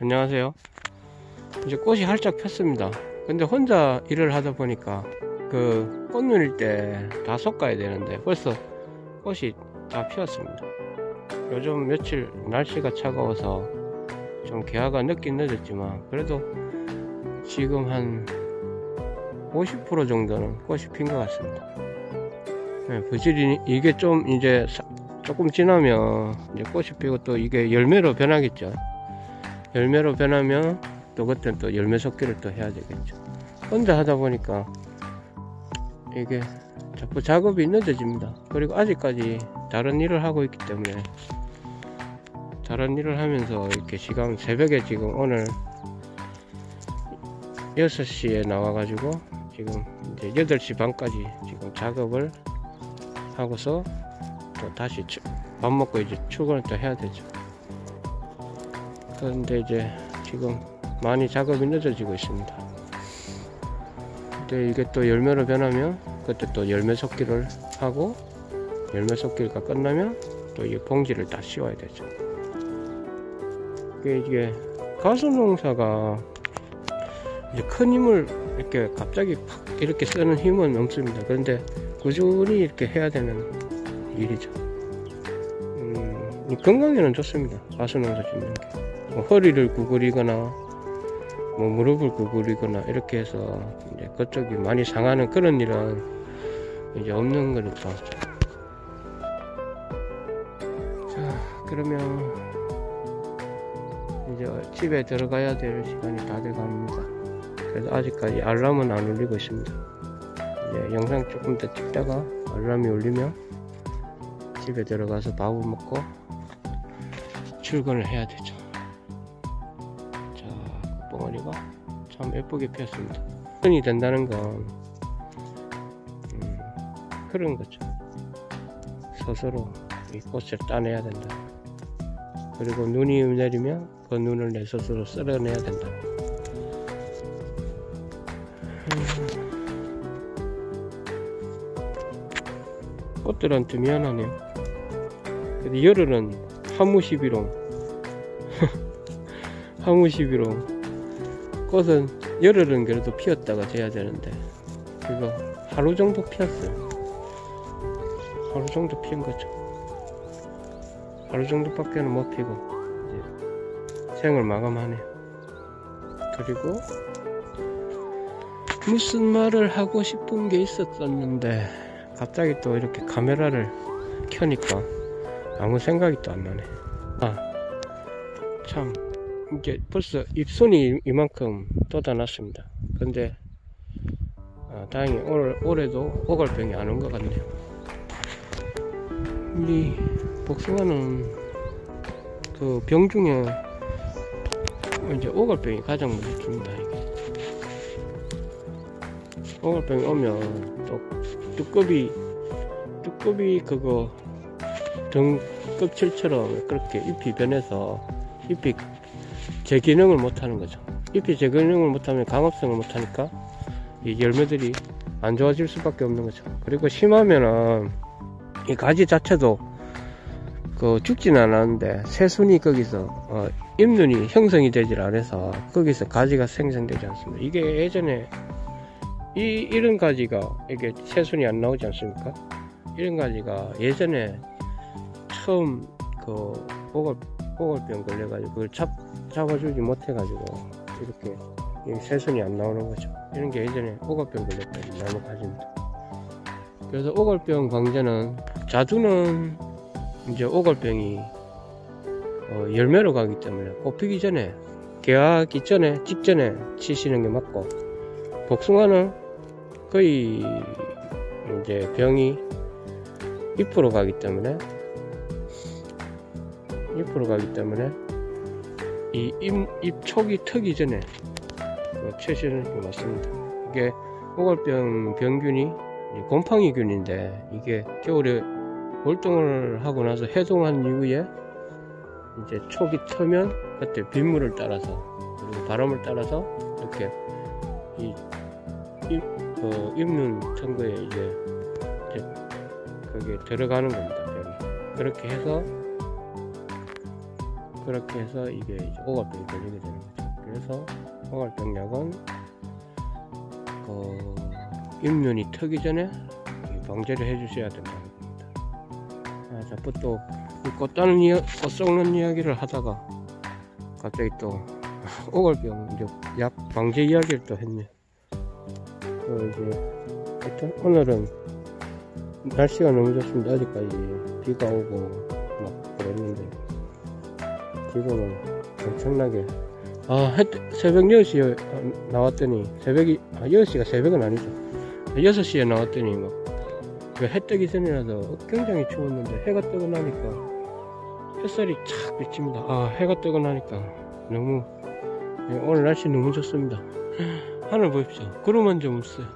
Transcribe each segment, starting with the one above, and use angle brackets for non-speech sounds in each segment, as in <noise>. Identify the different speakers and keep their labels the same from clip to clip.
Speaker 1: 안녕하세요. 이제 꽃이 활짝 폈습니다. 근데 혼자 일을 하다 보니까 그 꽃눈일 때 다 솎아야 되는데 벌써 꽃이 다 피었습니다. 요즘 며칠 날씨가 차가워서 좀 개화가 늦긴 늦었지만 그래도 지금 한 50% 정도는 꽃이 핀 것 같습니다. 네, 부실이 이게 좀 이제 사- 조금 지나면 이제 꽃이 피고 또 이게 열매로 변하겠죠. 열매로 변하면 또 그때는 또 열매 섞기를 또 해야 되겠죠. 혼자 하다 보니까 이게 자꾸 작업이 늦어집니다. 그리고 아직까지 다른 일을 하고 있기 때문에 다른 일을 하면서 이렇게 시간 새벽에 지금 오늘 6시에 나와가지고 지금 이제 8시 반까지 지금 작업을 하고서 또 다시 추- 밥 먹고 이제 출근을 또 해야 되죠. 그런데 이제 지금 많이 작업이 늦어지고 있습니다. 근데 이게 또 열매로 변하면 그때 또 열매 섞기를 하고 열매 섞기가 끝나면 또 이 봉지를 다 씌워야 되죠. 이게, 가수 농사가 이제 큰 힘을 이렇게 갑자기 팍 이렇게 쓰는 힘은 없습니다. 그런데 꾸준히 이렇게 해야 되는 일이죠. 음, 이 건강에는 좋습니다. 가수 농사 짓는 게. 뭐 허리를 구부리거나 뭐 무릎을 구부리거나 이렇게 해서 이제 그쪽이 많이 상하는 그런 일은 이제 없는 거니까. 자, 그러면 이제 집에 들어가야 될 시간이 다 돼갑니다. 그래서 아직까지 알람은 안 울리고 있습니다. 이제 영상 조금 더 찍다가 알람이 울리면 집에 들어가서 밥을 먹고 출근을 해야 되죠. 자, 뽕어리가 참 예쁘게 피었습니다. 흔이 된다는 건 음, 그런 거죠. 스스로 이 꽃을 따내야 된다. 그리고 눈이 내리면 그 눈을 내 스스로 쓸어내야 된다. 꽃들한테 미안하네요. 근데 열흘은 하무시비롱. <laughs> 하무시비롱. 꽃은 열흘은 그래도 피었다가 돼야 되는데, 이거 하루 정도 피었어요. 하루 정도 피운 거죠. 하루 정도밖에는 못 피고, 이제 생을 마감하네요. 그리고, 무슨 말을 하고 싶은 게 있었었는데, 갑자기 또 이렇게 카메라를 켜니까 아무 생각이 또 안 나네. 아, 참, 이제 벌써 입순이 이만큼 쏟아났습니다. 근데, 아, 다행히 올, 올해도 오갈병이 안 온 것 같네요. 이 복숭아는 그 병 중에 이제 오갈병이 가장 먼저 줍니다. 오갈병이 오면 또 두꺼비 두꺼비 그거 등 껍질처럼 그렇게 잎이 변해서 잎이 제 기능을 못하는 거죠. 잎이 제 기능을 못하면 강합성을 못하니까 이 열매들이 안 좋아질 수밖에 없는 거죠. 그리고 심하면은 이 가지 자체도 그 죽지는 않았는데 새순이 거기서 어, 잎눈이 형성이 되질 않아서 거기서 가지가 생성되지 않습니다. 이게 예전에 이 이런 가지가 이게 새순이 안 나오지 않습니까? 이런 가지가 예전에 처음 그 오갈 오갈병 걸려가지고 그걸 잡 잡아주지 못해가지고 이렇게 이 새순이 안 나오는 거죠. 이런 게 예전에 오갈병 걸렸다는 나무 가지입니다. 그래서 오갈병 방제는 자두는 이제 오갈병이 어, 열매로 가기 때문에 꽃피기 전에 개화하기 전에 직전에 치시는 게 맞고 복숭아는 거의 이제 병이 잎으로 가기 때문에 잎으로 가기 때문에 이 잎, 잎촉이 트기 전에 그 채시는 게 맞습니다. 이게 오갈병 병균이 이 곰팡이균인데 이게 겨울에 월동을 하고 나서 해동한 이후에 이제 촉이 트면 그때 빗물을 따라서 그리고 바람을 따라서 이렇게 이 잎, 그 잎는 턴거에 이제, 이제 거기에 들어가는 겁니다. 그렇게 해서 그렇게 해서 이게 이제 오갈병이 걸리게 되는 거죠. 그래서 오갈병 약은 그 인륜이 트기 전에 이 방제를 해주셔야 된다는 겁니다. 아, 자꾸 또 꽃다는 이야, 꽃 썩는 이야기를 하다가 갑자기 또 <laughs> 오갈병 이제 약 방제 이야기를 또 했네. 그 이제 하여튼 오늘은 날씨가 너무 좋습니다. 어제까지 비가 오고 막 그랬는데 지금은 엄청나게. 아 해, 새벽 10시에 나왔더니 새벽이 아 10시가 새벽은 아니죠. 6시에 나왔더니 막 해 뜨기 전이라서 굉장히 추웠는데 해가 뜨고 나니까 햇살이 착 비칩니다. 아 해가 뜨고 나니까 너무 예, 오늘 날씨 너무 좋습니다. <laughs> 하늘 보십시오. 구름 한 점 없어요.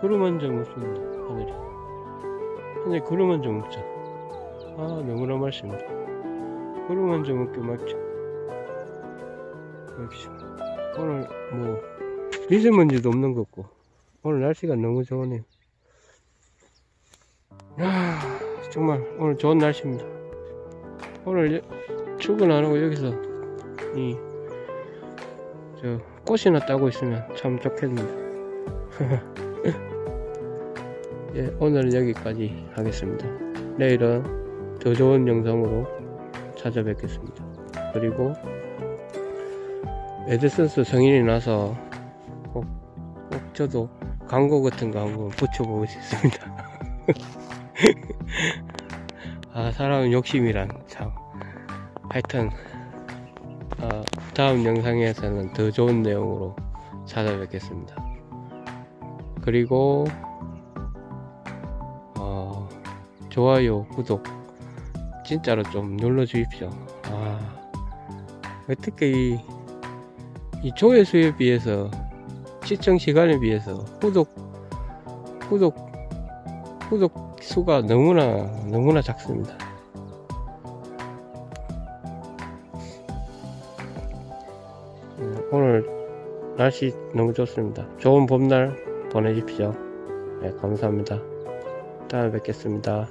Speaker 1: 구름 한 점 없습니다 하늘이. 하늘 구름 한 점 없죠. 아 너무나 맛있습니다 구름 한점 없게 맑죠? 보십시오 오늘 뭐 미세먼지도 없는 것 같고 오늘 날씨가 너무 좋으네요. 아 정말 오늘 좋은 날씨입니다. 오늘 여- 출근 안 하고 여기서 이 저 꽃이나 따고 있으면 참 좋겠습니다 <laughs> 예, 오늘은 여기까지 하겠습니다. 내일은 더 좋은 영상으로 찾아뵙겠습니다. 그리고 에드센스 성인이 나서 꼭, 꼭 저도 광고 같은 거 한번 붙여보고 싶습니다. <laughs> 아 사람은 욕심이란 참. 하여튼 아, 다음 영상에서는 더 좋은 내용으로 찾아뵙겠습니다. 그리고 어, 좋아요 구독 진짜로 좀 눌러 주십시오. 아 어떻게 이, 이 조회수에 비해서 시청 시간에 비해서 구독 구독 구독 수가 너무나 너무나 작습니다. 음, 오늘 날씨 너무 좋습니다. 좋은 봄날 보내십시오. 네, 감사합니다. 다음에 뵙겠습니다